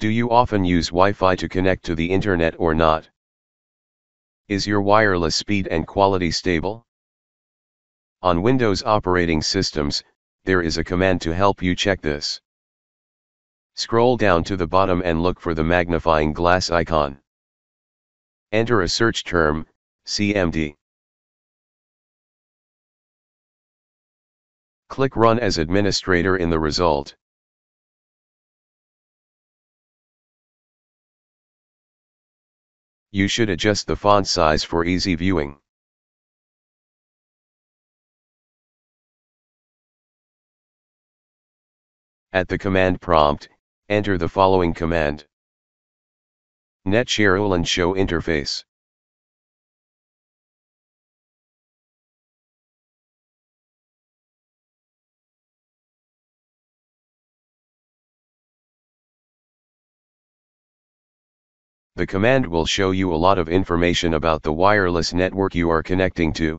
Do you often use Wi-Fi to connect to the internet or not? Is your wireless speed and quality stable? On Windows operating systems, there is a command to help you check this. Scroll down to the bottom and look for the magnifying glass icon. Enter a search term, CMD. Click Run as administrator in the result. You should adjust the font size for easy viewing. At the command prompt, enter the following command. netsh wlan Show Interface. The command will show you a lot of information about the wireless network you are connecting to.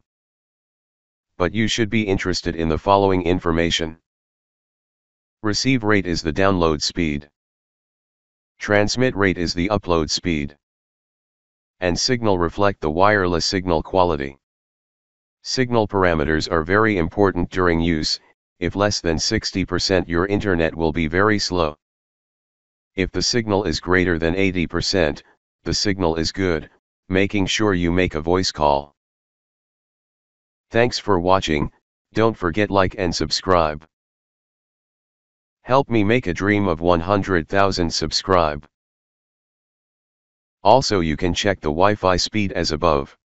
But you should be interested in the following information. Receive rate is the download speed. Transmit rate is the upload speed. And signal reflect the wireless signal quality. Signal parameters are very important during use, if less than 60% your internet will be very slow. If the signal is greater than 80%, the signal is good, making sure you make a voice call. Thanks for watching, don't forget like and subscribe. Help me make a dream of 100,000 subscribe. Also you can check the Wi-Fi speed as above.